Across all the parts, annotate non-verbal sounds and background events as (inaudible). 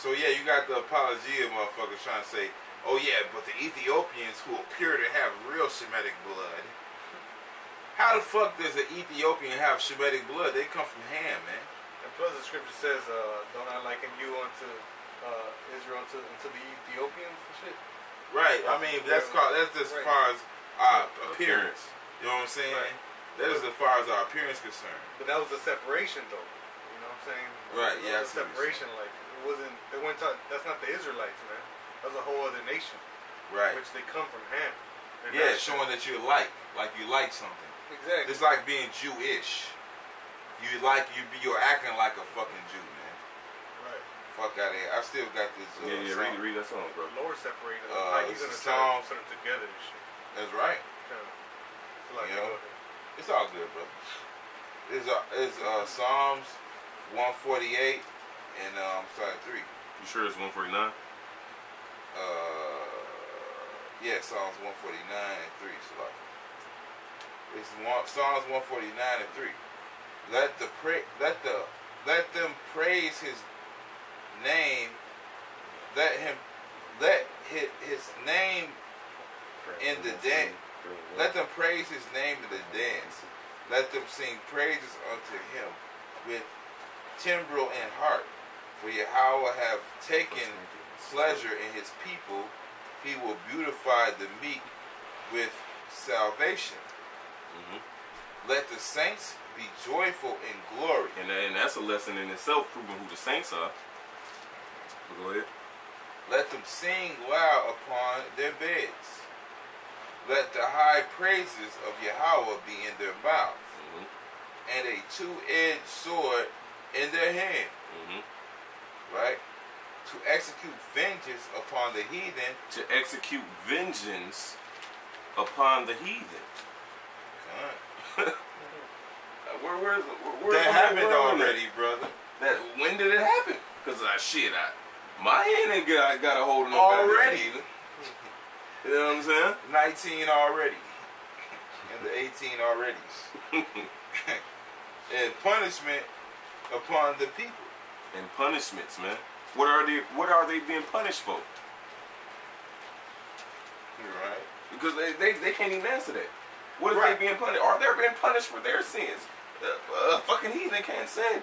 So yeah, you got the apologia motherfuckers trying to say, oh yeah, but the Ethiopians who appear to have real Shemitic blood. How the fuck does an Ethiopian have Shemitic blood? They come from Ham, man. And plus the scripture says, uh, don't I liken you unto uh, Israel unto, unto the Ethiopians and shit? Right. I mean, that's called that's as Right. far as our Appearance. appearance. You know what I'm saying? Right. That is as far as our appearance concerned. But that was a separation though. You know what I'm saying? Right, That yeah, I was a separation. Like it wasn't they weren't talk, that's not the Israelites, man. That's a whole other nation. Right. Which they come from Ham. They're Yeah, showing that you like, like you like something. Exactly. It's like being Jewish. You like you be you're acting like a fucking Jew, man. right. Fuck out of here. I still got this. Uh, Yeah, yeah, song. read, read that song, bro. The Lord separated them. Uh, like he's it's gonna a try song. to put them together and shit. That's right. Yeah. So like, You know? It's all good, bro. It's uh, it's uh, Psalms 148 and um, sorry three. You sure it's 149? Uh, yeah, Psalms 149 and 3. So like, it's one, Psalms 149 and 3. Let the let the let them praise his name. Let him let his, his name in the dance. Let them praise his name in the dance. Let them sing praises unto him with timbrel and harp. For Yahweh have taken pleasure in his people. He will beautify the meek with salvation. hmm Let the saints be joyful in glory. And, and that's a lesson in itself, proving who the saints are. Go ahead. Let them sing loud upon their beds. Let the high praises of Yahweh be in their mouth, hmm and a two-edged sword in their hand. hmm Right? To execute vengeance upon the heathen. To execute vengeance upon the heathen. Uh, (laughs) Where, where's, where, where's That the happened where already, brother. That when did it happen? Cause uh, shit, I, my hand ain't got, got a hold of nobody Already. (laughs) You know what I'm saying? 19 already. And the 18 already. (laughs) and punishment upon the people. And punishments, man. What are they? What are they being punished for? Right? Because they, they, they can't even answer that. What is Right. they being punished? Are they being punished for their sins? Uh, uh, fucking heathen can't sin.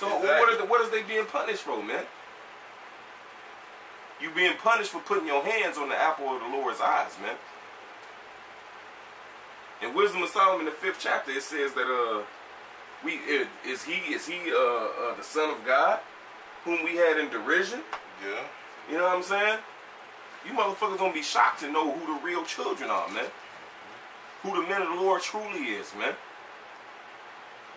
So what Exactly. is the, what is they being punished for, man? You being punished for putting your hands on the apple of the Lord's eyes, man. In Wisdom of Solomon, the fifth chapter, it says that uh, we is he is he uh, uh the son of God, whom we had in derision. Yeah. You know what I'm saying? You motherfuckers gonna be shocked to know who the real children are, man. Who the men of the Lord truly is, man.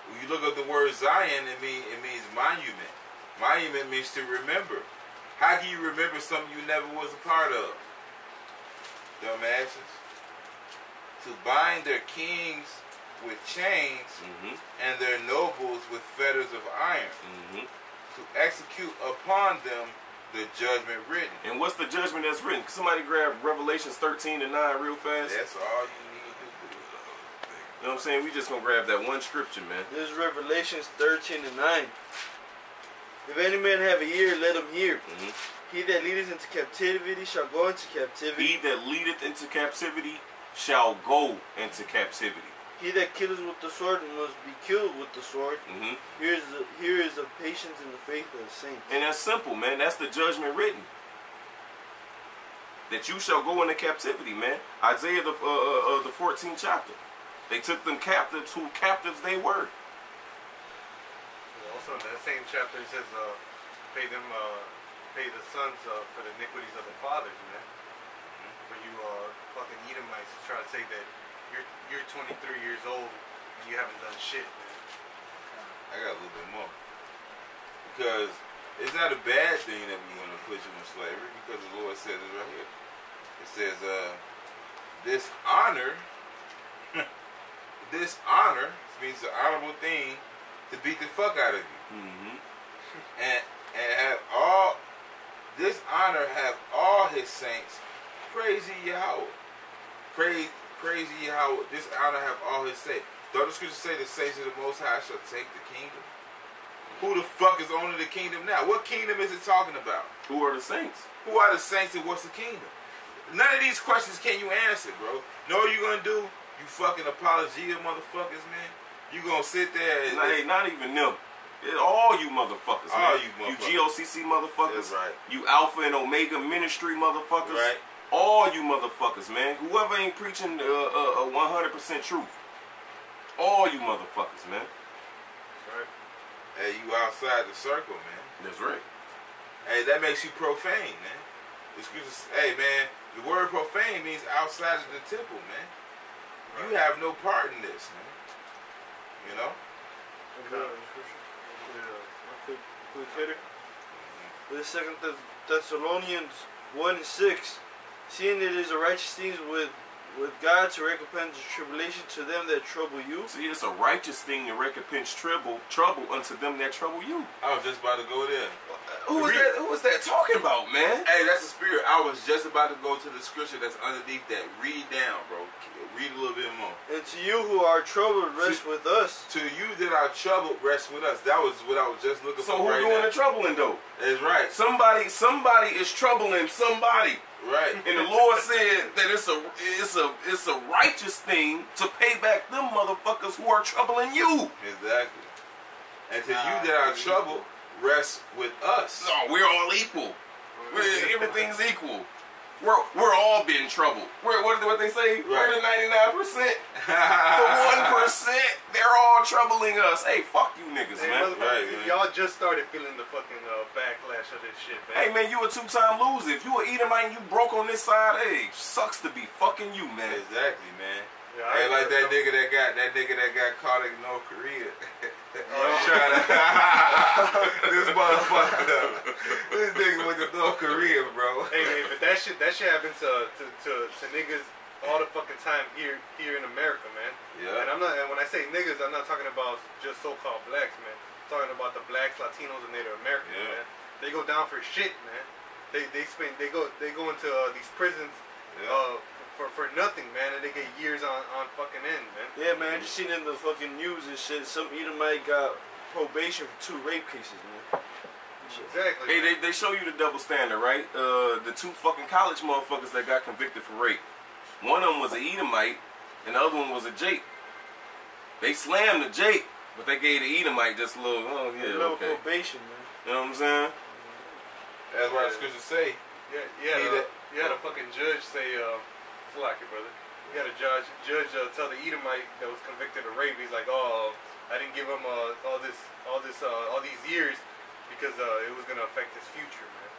When you look at the word Zion, it mean it means monument. Monument means to remember. How can you remember something you never was a part of? Dumbasses. To bind their kings with chains Mm-hmm. and their nobles with fetters of iron. Mm-hmm. To execute upon them the judgment written. And what's the judgment that's written? Can somebody grab Revelations 13 and 9 real fast? That's all you need to do. You know what I'm saying? We just gonna grab that one scripture, man. This is Revelations 13 and 9. If any man have a ear, let him hear. Mhm. He that leadeth into captivity shall go into captivity. He that leadeth into captivity shall go into captivity. He that killeth with the sword must be killed with the sword. hmm Here is the, here is the patience and the faith of the saints. And that's simple, man. That's the judgment written. That you shall go into captivity, man. Isaiah the uh, uh, uh, the 14th chapter. They took them captives who captives they were. Also in that same chapter it says, uh, pay them, uh, pay the sons uh, for the iniquities of the fathers, man. For you uh, fucking Edomites to try to say that you're you're 23 years old and you haven't done shit, man. I got a little bit more. Because it's not a bad thing that we want to put you in slavery because the Lord says it right here. It says, uh, this honor, (laughs) this honor means the honorable thing to beat the fuck out of you. Mm-hmm. (laughs) And, and have all, this honor have all his saints praise ye Yahweh. Praise, ye Yahweh. This honor have all his saints. Don't the scripture say the saints of the Most High shall take the kingdom? Who the fuck is owning the kingdom now? What kingdom is it talking about? Who are the saints? Who are the saints and what's the kingdom? None of these questions can you answer, bro. Know what you gonna do? You fucking apologia motherfuckers, man. You gonna sit there and Nah, hey, not even them. It, all you motherfuckers, All man. you motherfuckers. You GOCC motherfuckers. That's right. You Alpha and Omega Ministry motherfuckers. Right. All you motherfuckers, man. Whoever ain't preaching uh, uh, uh, 100% truth. All you motherfuckers, man. Right. Hey, you outside the circle, man. That's right. Hey, that makes you profane, man. The scriptures, hey, man, the word profane means outside of the temple, man. You have no part in this, man. You know? Okay. Quick, quick hitter. The second Thessalonians one and six. Seeing it is a righteous thing with with God to recompense the tribulation to them that trouble you. See, it's a righteous thing to recompense trouble, trouble unto them that trouble you. I was just about to go there. Who was Read- that? Who was that talking about, man? Hey, that's the spirit. I was just about to go to the scripture that's underneath that. Read down, bro. Read a little bit more. And to you who are troubled, rest with us. To you that are troubled, rest with us. That was what I was just looking for. So for who right doing now. the troubling though? That's right. Somebody, somebody is troubling somebody. Right. And the Lord said that it's a it's a it's a righteous thing to pay back them motherfuckers who are troubling you. Exactly. And to Nah, you that are troubled, rest with us. No, we're all equal. We're, everything's equal. We're we're all been troubled. We're what what they say? We're the ninety nine percent. (laughs) The one percent, they're all troubling us. Hey, fuck you niggas, Hey, man. Right, man. y'all just started feeling the fucking uh, backlash of this shit, man. Hey man, you a two time loser. If you a Edomite and you broke on this side, hey, sucks to be fucking you, man. exactly, man. Yeah, I Hey, ain't like that know. nigga that got that nigga that got caught in North Korea. (laughs) Oh, Trying (laughs) to this motherfucker. this nigga went to North Korea, bro. Hey man, but that shit that shit happens to to, to to niggas all the fucking time here here in America, man. Yeah. And I'm not and when I say niggas, I'm not talking about just so-called blacks, man. I'm talking about the blacks, Latinos, and Native Americans, Yeah. man. They go down for shit, man. They they spend they go they go into uh, these prisons Yeah. uh, for for nothing, man, and they get years on on fucking end, man. Yeah, man. I just seen in the fucking news and shit. Some Edomite got probation for two rape cases, man. Exactly. Hey, man. they, they show you the double standard, right? Uh, the two fucking college motherfuckers that got convicted for rape. One of them was an Edomite, and the other one was a Jake. They slammed the Jake, but they gave the Edomite just a little, oh yeah, no okay. probation, man. You know what I'm saying? That's why the scriptures say. Yeah, you had, He a, you had a fucking judge say, uh, slack it, brother. You had a judge, judge uh, tell the Edomite that was convicted of rape, he's like, oh, I didn't give him uh, all this, all this, uh, all these years because uh, it was gonna affect his future, man.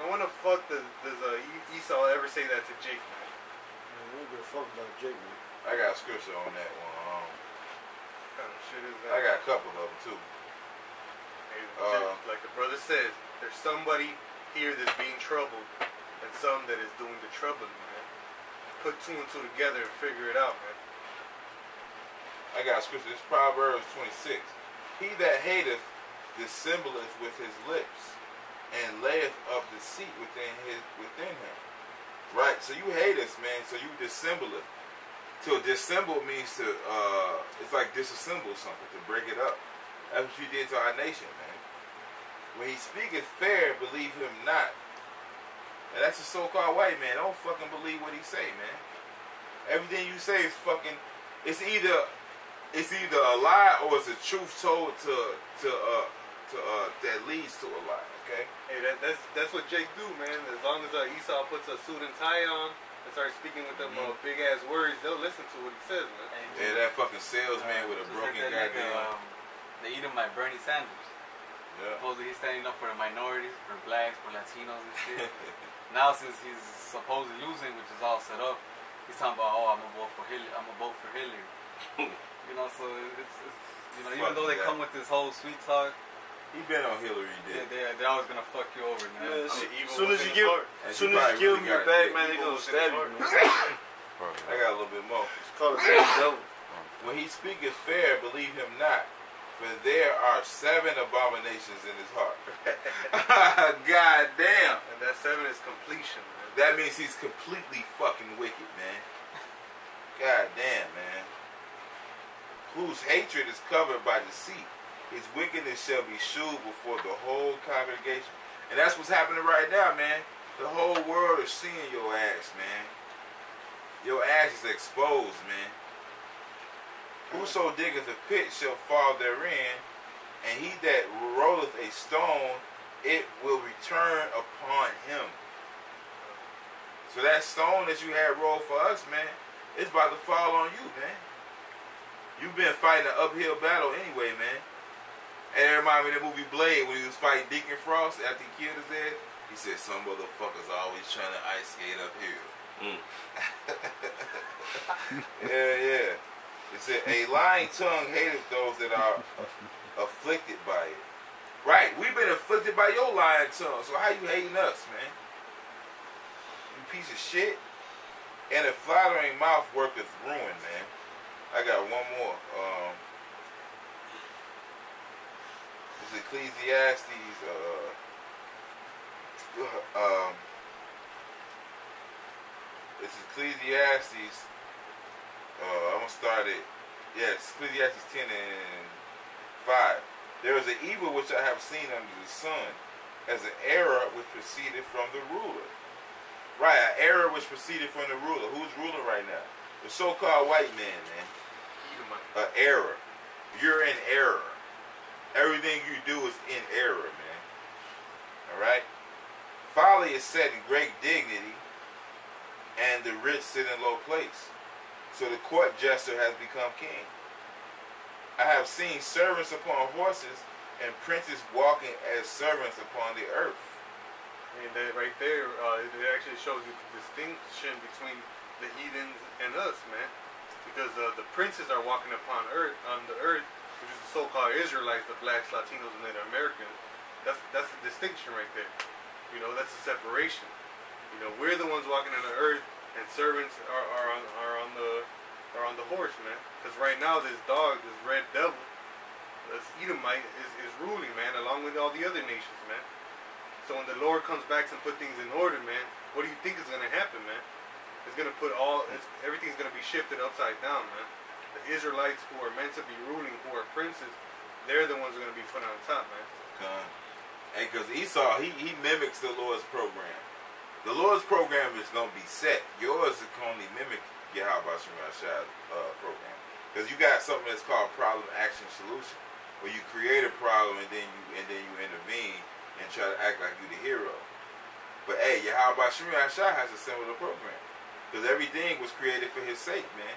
Now, when the fuck does, does uh, E- Esau ever say that to Jake, man? Man, we don't give a fuck about Jake, man. I got a scripture on that one. Um, What kind of shit is that? I got a couple of them too. Hey, Uh, like the brother says, there's somebody here that's being troubled, and some that is doing the troubling, man. Put two and two together and figure it out, man. I got scripture. It's Proverbs 26. He that hateth dissembleth with his lips, and layeth up deceit within his within him. Right. So you hate us, man. So you dissembleth. To dissemble means to uh, it's like disassemble something to break it up. That's what you did to our nation, man. When he speaketh fair, believe him not. And that's a so-called white man. Don't fucking believe what he say, man. Everything you say is fucking. It's either it's either a lie or it's a truth told to to uh to uh that leads to a lie. Okay. Hey, that, that's that's what Jake do, man. As long as uh, Esau puts a suit and tie on and starts speaking with them uh, big ass words, they'll listen to what he says, man. Yeah, that fucking salesman with a broken like that nigga, goddamn. um, they eat him by Bernie Sanders. Yeah. Supposedly he's standing up for the minorities, for blacks, for Latinos and shit. (laughs) now since he's supposedly losing, which is all set up, he's talking about, oh, I'm gonna vote for Hillary. I'm gonna vote for Hillary. (laughs) you know, so it's, it's you know, even though they that. come with this whole sweet talk, He been on Hillary they, dick. they're, they're always gonna fuck you over, Man, man. as the evil soon as you give, heart. As soon as you give really them your got back, man, they Evil gonna was in his stab you, I got a little bit more. It's called a same devil. When he speaketh fair, believe him not, for there are seven abominations in his heart. (laughs) God damn. And that seven is completion, man. That means he's completely fucking wicked, man. God damn, man. Whose hatred is covered by deceit. his wickedness shall be shewed before the whole congregation. And that's what's happening right now, man. The whole world is seeing your ass, man. Your ass is exposed, man. Whoso diggeth a pit shall fall therein, and he that rolleth a stone, it will return upon him. So that stone that you had rolled for us, man, it's about to fall on you, man. You've been fighting an uphill battle anyway, man. And it reminded me of the movie Blade when he was fighting Deacon Frost after he killed his head. He said, some motherfuckers are always trying to ice skate uphill. Mm. (laughs) yeah, yeah. It said, a lying tongue hateth those that are afflicted by it. Right, we've been afflicted by your lying tongue. So how you hating us, man? You piece of shit. And a flattering mouth worketh ruin, man. I got one more. Um, this is Ecclesiastes. Uh, um, it's Ecclesiastes. Uh, I'm gonna start it. Yes, Ecclesiastes 10 and 5. There is an evil which I have seen under the sun, as an error which proceeded from the ruler. Right, an error which proceeded from the ruler. Who's ruling right now? The so-called white man, man. An error. You're in error. Everything you do is in error, man. All right. Folly is set in great dignity, and the rich sit in low place. So the court jester has become king. I have seen servants upon horses and princes walking as servants upon the earth. And that right there, uh, it actually shows you the distinction between the heathens and us, man. Because uh, the princes are walking upon earth, on the earth, which is the so-called Israelites, the blacks, Latinos, and Native Americans. That's that's the distinction right there. You know, that's the separation. You know, we're the ones walking on the earth, and servants are, are on are on the are on the horse, man. Because right now, this dog, this red devil, this Edomite, is, is ruling, man, along with all the other nations, man. So when the Lord comes back and put things in order, man, what do you think is going to happen, man? It's to put all, everything's going to be shifted upside down, man. The Israelites who are meant to be ruling, who are princes, they're the ones who are going to be put on top, man. Con. Hey, because Esau, he, he mimics the Lord's program. The Lord's program is going to be set. Yours is only mimic Yahweh Shemashah's uh, program. Because you got something that's called problem, action, solution. Where you create a problem and then you and then you intervene and try to act like you're the hero. But hey, Yahweh Shemashah has a similar program. Because everything was created for his sake, man.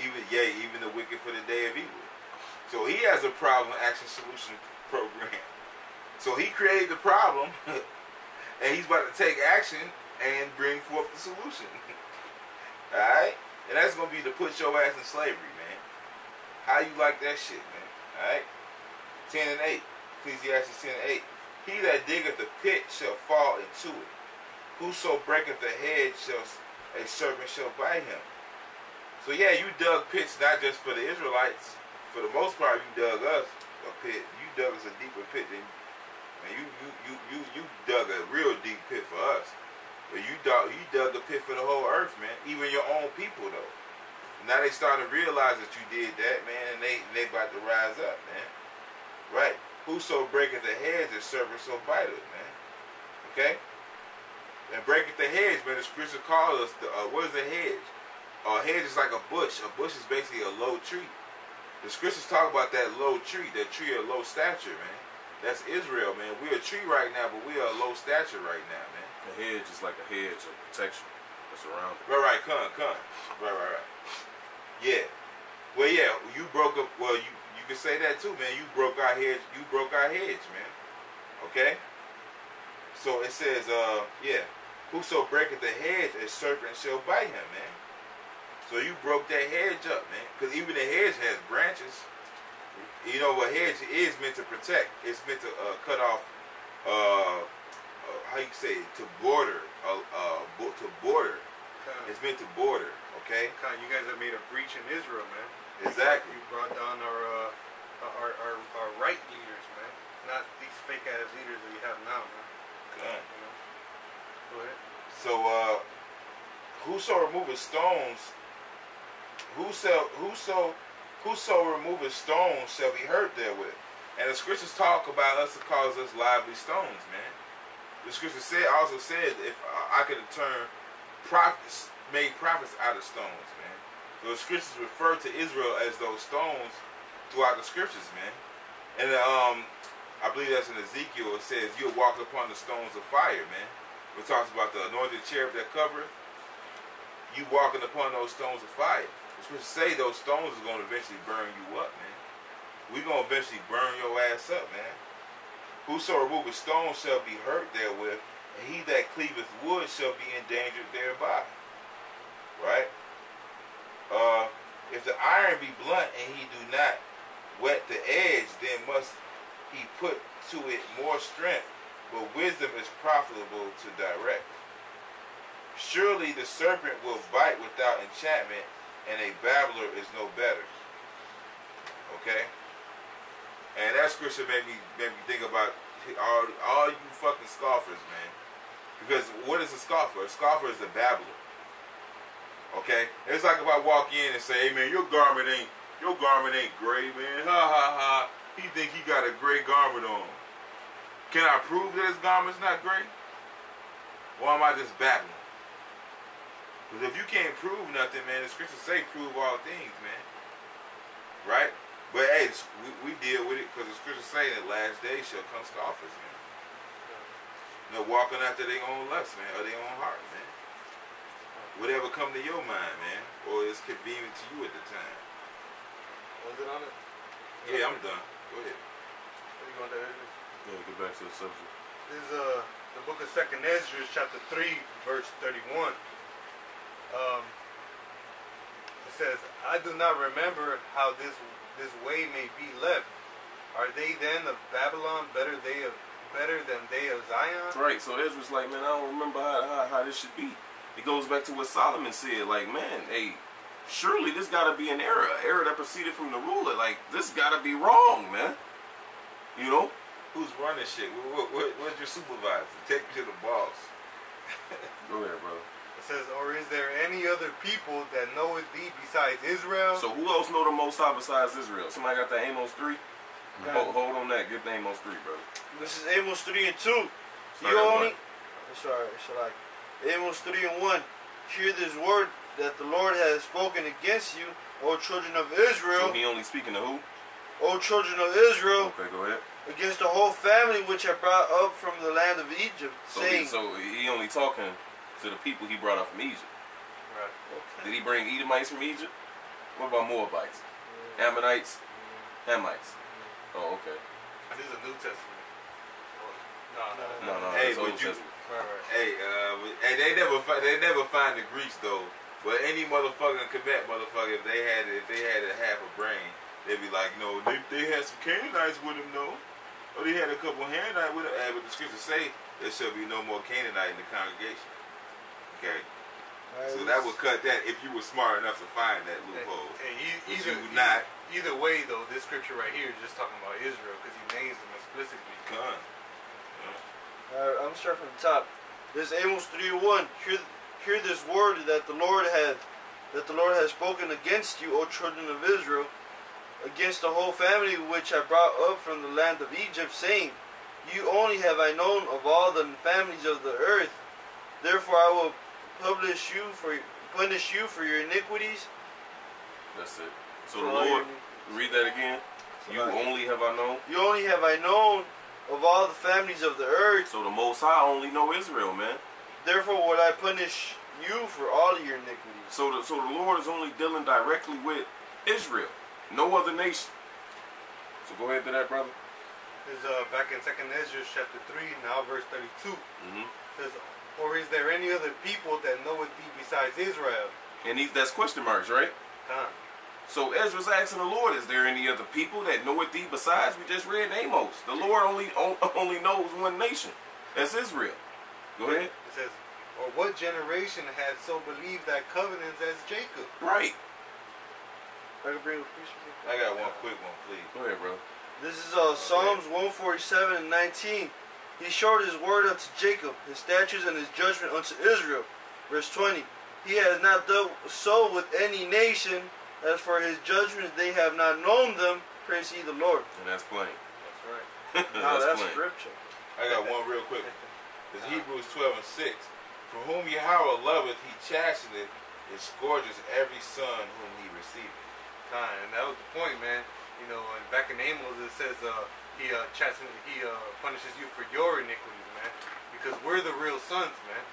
Even, yea, even the wicked for the day of evil. So he has a problem, action, solution (laughs) program. So he created the problem, (laughs) and he's about to take action and bring forth the solution. (laughs) Alright? And that's gonna be to put your ass in slavery, man. How you like that shit, man? Alright? 10 and 8. Ecclesiastes 10 and 8. He that diggeth the pit shall fall into it. Whoso breaketh the head shall a serpent shall bite him. So yeah, you dug pits not just for the Israelites. For the most part, you dug us a pit. You dug us a deeper pit than man. You you you you you dug a real deep pit for us. But you dug you dug a pit for the whole earth, man. Even your own people though. Now they starting to realize that you did that, man, and they they about to rise up, man. Right. Whoso breaketh the hedge, the serpent so vital, man. Okay. And breaketh the hedge, man. The scripture calls us the uh, what is a hedge? A hedge is like a bush. A bush is basically a low tree. The scriptures talk about that low tree, that tree of low stature, man. That's Israel, man. We're a tree right now, but we are a low stature right now, man. The hedge is like a hedge of protection that's around it. Right, right, come, come. Right, right, right. Yeah. Well, yeah, you broke up. Well, you you can say that too, man. You broke our hedge. You broke our hedge, man. Okay. So it says, uh, yeah, whoso breaketh the hedge, a serpent shall bite him, man. So you broke that hedge up, man. Because even the hedge has branches. You know what hedge is meant to protect. It's meant to uh, cut off. Uh, uh, how you say it? to border. Uh, uh, bo- to border. Kind It's meant to border. Okay. of, you guys have made a breach in Israel, man. Exactly. You brought down our uh, our, our our right leaders, man. Not these fake ass leaders that we have now, man. Good. You know. Go ahead. So, uh, whoso removeth stones, whoso whoso whoso removeth stones shall be hurt therewith. And the scriptures talk about us to cause us lively stones, man. The scripture said also said if I could turned prophets, made prophets out of stones, man. So the scriptures refer to Israel as those stones throughout the scriptures, man. And um, I believe that's in Ezekiel. It says you'll walk upon the stones of fire, man. It talks about the anointed cherub that covereth. You walking upon those stones of fire. Scriptures say those stones are going to eventually burn you up, man. We're going to eventually burn your ass up, man. Whoso removeth stone shall be hurt therewith, and he that cleaveth wood shall be endangered thereby. Right? Uh, if the iron be blunt and he do not wet the edge, then must he put to it more strength, but wisdom is profitable to direct. Surely the serpent will bite without enchantment, and a babbler is no better. Okay? And that scripture made me made me think about all, all you fucking scoffers, man. Because what is a scoffer? A scoffer is a babbler. Okay? It's like if I walk in and say, hey man, your garment ain't your garment ain't gray, man. Ha ha ha. He think he got a gray garment on. Can I prove that his garment's not gray? Or am I just babbling? Because if you can't prove nothing, man, the scriptures say prove all things, man. Right? But hey, we, we deal with it because the scriptures say that last days shall come scoffers, man. They're walking after their own lust, man, or their own heart, man. Whatever come to your mind, man, or is convenient to you at the time. Was it on it? Yeah, I'm done. Go ahead. What you going there? Yeah, get back to the subject. This is uh, the book of Second Ezra, chapter 3, verse 31. Um, it says, I do not remember how this this way may be left. Are they then of Babylon better they of better than they of Zion? Right, so Ezra's like, man, I don't remember how, how, how this should be. It goes back to what Solomon said, like, man, hey, surely this gotta be an error, an error that proceeded from the ruler. Like, this gotta be wrong, man. You know? Who's running shit? What, what, what's your supervisor? Take me to the boss. Go ahead, brother. It says, Or is there any other people that knoweth thee besides Israel? So who else know the Most High besides Israel? Somebody got the Amos 3? Yeah. Hold, hold on that. Get the Amos 3, brother. This is Amos 3 and 2. You Start only. one. Sorry, shall I? Amos 3 and 1. Hear this word that the Lord has spoken against you, O children of Israel. So he only speaking to who? O children of Israel, Okay, go ahead. against the whole family which I brought up from the land of Egypt, So he, so he only talking to the people he brought up from Egypt. Right. Did he bring Edomites from Egypt? What about Moabites? Ammonites? Hamites? Oh, okay. This is a New Testament. No, no, No, no, Hey, it's but Old you- Testament. Right, right. Hey, uh, hey, they never fi- they never find the Greeks though. But any motherfucking Quebec motherfucker, if they had if they had a half a brain, they'd be like, no, they, they had some Canaanites with them, though. Or they had a couple Canaanites with them. Hey, but the scriptures say there shall be no more Canaanite in the congregation. Okay, so that would cut that if you were smart enough to find that loophole. Hey, e- But either, you not. either way, though, this scripture right here is just talking about Israel because he names them explicitly. Gun. Alright, I'm starting from the top. This Amos 3 1. Hear, hear this word that the Lord had that the Lord has spoken against you, O children of Israel, against the whole family which I brought up from the land of Egypt, saying, You only have I known of all the families of the earth. Therefore I will publish you for punish you for your iniquities. That's it. So the Lord, read that again. You Right. only have I known. you only have I known of all the families of the earth. So the Most High only know Israel, man. Therefore will I punish you for all your iniquities. So the so the Lord is only dealing directly with Israel, no other nation. So go ahead to that, brother. Is uh, back in Second Ezra chapter 3, now verse 32. hmm says, Or is there any other people that knoweth thee besides Israel? And these that's question marks, right? Come. So Ezra's asking the Lord, is there any other people that knoweth thee besides? We just read Amos. The Lord only (laughs) only knows one nation. That's Israel. Go ahead. It says, Or what generation had so believed thy covenants as Jacob? Right. I can bring a picture. I got one quick one, please. Go ahead, bro. This is uh, Psalms 147 and 19. He showed his word unto Jacob, his statutes and his judgment unto Israel. Verse 20. He has not dealt so with any nation. As for his judgments, they have not known them. Praise ye the Lord. And that's plain. That's right. (laughs) no, That's that's plenty. scripture. I got one real quick. (laughs) It's Hebrews 12 and 6. For whom Yahweh loveth, he chasteneth, and scourges every son whom he receiveth. Time, and that was the point, man. You know, and back in Amos it says uh, he uh, he uh, punishes you for your iniquities, man, because we're the real sons, man.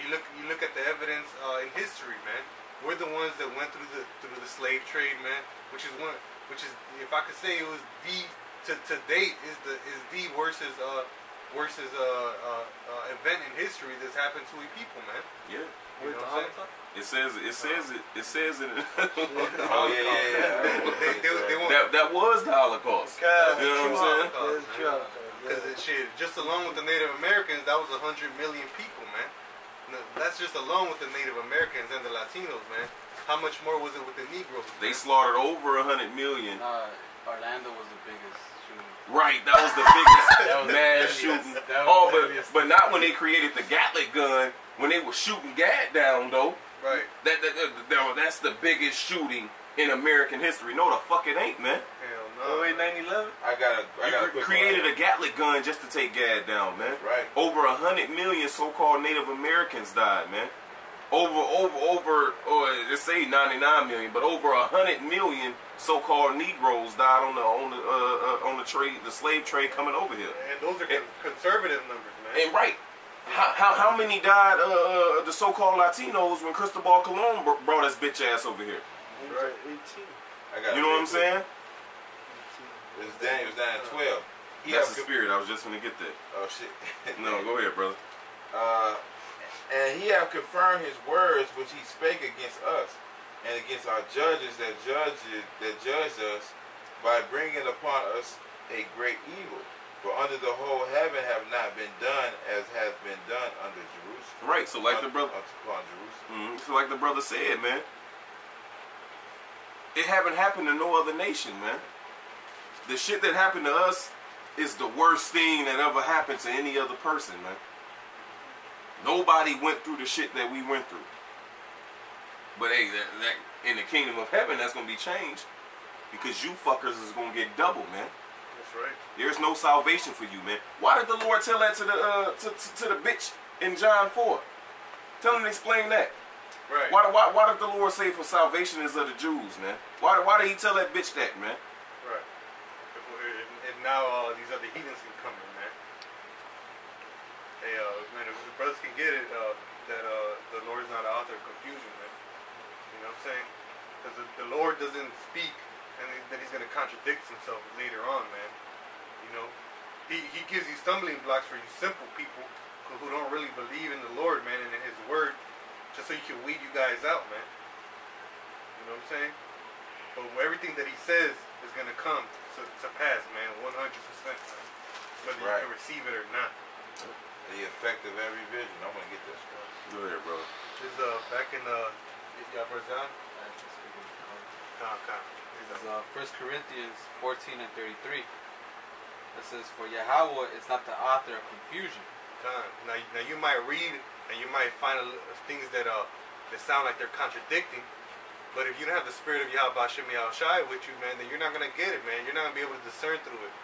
You look, you look at the evidence uh, in history, man. We're the ones that went through the through the slave trade, man. Which is one, which is, if I could say, it was the to, to date is the is the worst uh worst uh, uh, uh, event in history that's happened to a people, man. Yeah. You know what I'm? It says it says it it says it. (laughs) Oh, oh, yeah, yeah, yeah. They, they, they that that was the Holocaust. God, You know what I'm saying? Because it shit, just along with the Native Americans, that was a hundred million people, man. That's just alone with the Native Americans and the Latinos, man. How much more was it with the Negroes? They man? slaughtered over a hundred million. Nah, Orlando was the biggest shooting. Right, that was the biggest (laughs) was mass deadliest. shooting. Was Oh, but but not when they created the Gatling gun. When they were shooting Gad down though. right. That, that, that, that- that's the biggest shooting in American history. No, the fuck it ain't, man. Hell Oh, no. wait, 9/11. I got a, I got a You quick created a Gatling gun just to take Gad down, man. Right. Over a hundred million so-called Native Americans died, man. Over, over, over, or they say 99 million, but over a hundred million so-called Negroes died on the on the uh, uh, on the trade, the slave trade coming over here. And those are con- conservative numbers, man. And right, how, how, how many died uh, uh, the so-called Latinos when Cristobal Colon br- brought his bitch ass over here? Right. 18. I got You know what I'm saying? It's Daniel's down to 12. He That's have the con- spirit. I was just gonna get that. Oh, shit. (laughs) No, go ahead, brother. Uh, and he have confirmed his words which he spake against us and against our judges that judged that judged us by bringing upon us a great evil. For under the whole heaven have not been done as has been done under Jerusalem. Right. So like the brother. upon Jerusalem. Mhm. So like the brother said, man, it haven't happened to no other nation, man. The shit that happened to us is the worst thing that ever happened to any other person, man. Nobody went through the shit that we went through. But hey, that, that in the kingdom of heaven, that's gonna be changed because you fuckers is gonna get double, man. That's right. There's no salvation for you, man. Why did the Lord tell that to the uh, to, to, to the bitch in John four? Tell him to explain that. Right. Why, why, why did the Lord say for salvation is of the Jews, man? Why, why did he tell that bitch that, man? Right. And, now uh, these other heathens can come in, man. Hey, uh, man, if the brothers can get it, uh, that uh, the Lord is not the author of confusion, man. You know what I'm saying? Because the, the Lord doesn't speak, and then he's going to contradict himself later on, man. You know, he, he gives you stumbling blocks for you simple people who, who don't really believe in the Lord, man, and in His Word, just so he can weed you guys out, man. You know what I'm saying? But everything that he says is going to come to, to pass, man, 100%. Man. Whether Right. you can receive it or not. The effect of every vision. I'm gonna get this one. Go ahead, bro. This is uh, back in, uh, y'all brothers down? Con, con. Is uh, 1 Corinthians 14 and 33. It says, For Yahweh is not the author of confusion. Now, now you might read and you might find things that uh that sound like they're contradicting. But if you don't have the spirit of Yahweh Shem Shai with you, man, then you're not gonna get it, man. You're not gonna be able to discern through it.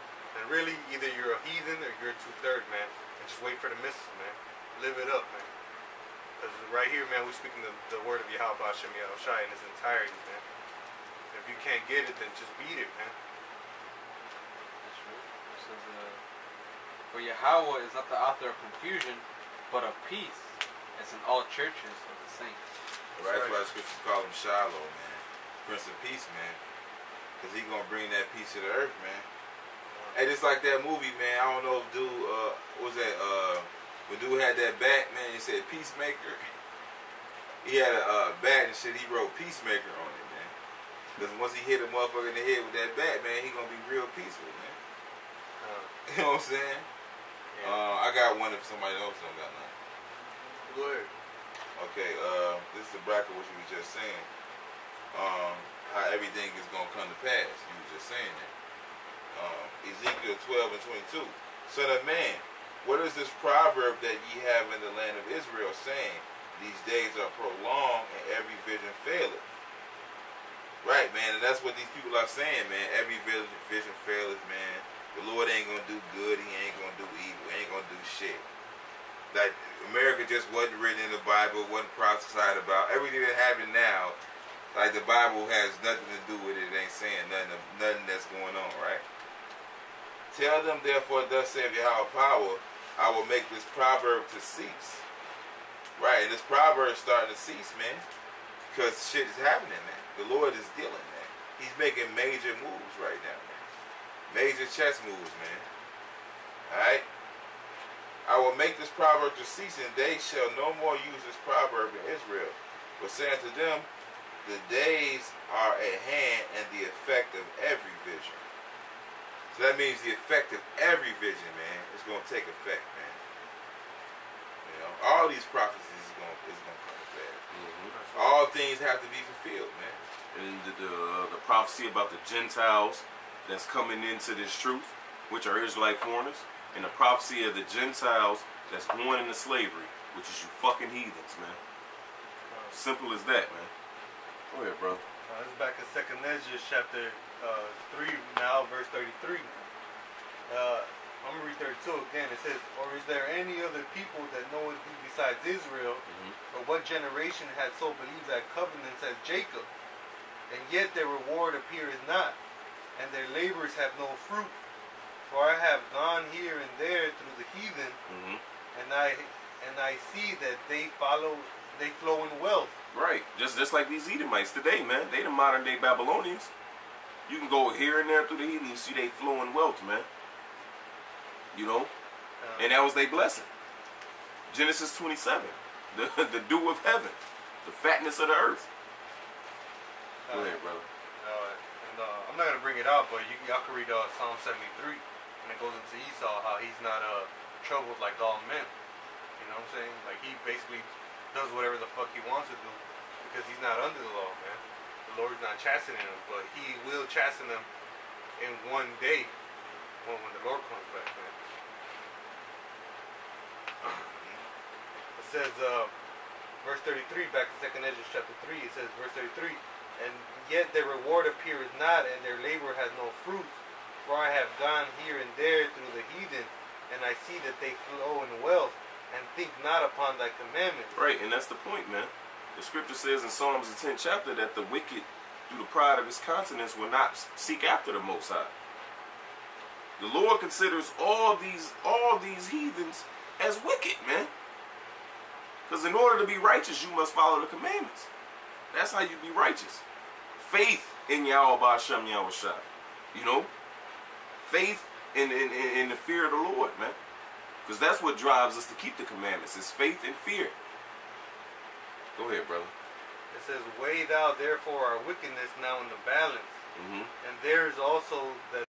And really, either you're a heathen or you're a two third, man. And just wait for the misses, man. Live it up, man. Because right here, man, we're speaking the, the word of Yahweh Shem Shai in its entirety, man. If you can't get it, then just beat it, man. That's true. It says, uh, For Yahweh is not the author of confusion, but of peace, as in all churches of the saints. Right, that's why scriptures call him Shiloh, man. Prince of Peace, man. Cause he gonna bring that peace to the earth, man. Hey, just like that movie, man. I don't know if dude, uh, what was that, uh, when dude had that bat, man, he said Peacemaker. (laughs) He had a uh, bat and shit, he wrote Peacemaker on it, man. Cause once he hit a motherfucker in the head with that bat, man, he gonna be real peaceful, man. Uh, (laughs) You know what I'm saying? yeah. Uh, I got one if somebody else don't got none. Go ahead. Okay, uh, this is the bracket what you was just saying. Um, how everything is gonna come to pass. You was just saying that. Um, Ezekiel 12 and 22. Son of man, what is this proverb that ye have in the land of Israel, saying, These days are prolonged and every vision faileth? Right, man, and that's what these people are saying, man. Every vision, faileth, man. The Lord ain't gonna do good. He ain't gonna do evil. He ain't gonna do shit. Like America just wasn't written in the Bible, wasn't prophesied about. Everything that happened now, like the Bible has nothing to do with it. It ain't saying nothing, nothing that's going on, right? Tell them, therefore, thus saith Yahweh power, I will make this proverb to cease. Right, and this proverb is starting to cease, man, because shit is happening, man. The Lord is dealing, man. He's making major moves right now, man. Major chess moves, man. All right. I will make this proverb to cease, and they shall no more use this proverb in Israel. But saying to them, the days are at hand, and the effect of every vision. So that means the effect of every vision, man, is going to take effect, man. You know, all these prophecies is going is going to come to pass. Mhm. All things have to be fulfilled, man. And the, the, the prophecy about the Gentiles that's coming into this truth, which are Israelite foreigners, and the prophecy of the Gentiles that's going into slavery, which is you fucking heathens, man. Simple as that, man. Go ahead, bro. Uh, this is back in Second Ezra chapter uh, 3 now, verse 33. Uh, I'm going to read 32 again. It says, Or is there any other people that knoweth thee besides Israel? Mhm. Or what generation had so believed that covenants as Jacob? And yet their reward appeareth not, and their labors have no fruit. For I have gone here and there through the heathen, hmm and I and I see that they follow, they flow in wealth. Right. Just just like these Edomites today, man. They the modern day Babylonians. You can go here and there through the heathen, you see they flowing wealth, man. You know? Uh, And that was their blessing. Genesis 27. (laughs) The, the dew of heaven. The fatness of the earth. Go ahead, brother. Uh, and, uh, I'm not gonna bring it out, but you, y'all can read uh, Psalm 73, and it goes into Esau how he's not troubled like all men. You know what I'm saying? Like he basically does whatever the fuck he wants to do because he's not under the law, man. The Lord's not chastening him, but he will chasten them in one day when, when the Lord comes back, man. It says, uh, verse 33, back to 2nd Ezra chapter 3, it says, verse 33, and yet their reward appears not, and their labor has no fruit. For I have gone here and there through the heathen, and I see that they flow in wealth, and think not upon thy commandments. Right, and that's the point, man. The scripture says in Psalms the 10th chapter that the wicked, through the pride of his countenance, will not seek after the Most High. The Lord considers all these all these heathens as wicked, man. Because in order to be righteous, you must follow the commandments. That's how you be righteous. Faith in Yahweh Bashem Yahweh. You know? Faith in, in, in, the fear of the Lord, man. Because that's what drives us to keep the commandments. It's faith and fear. Go ahead, brother. It says, Weigh thou therefore our wickedness now in the balance, hmm and there is also that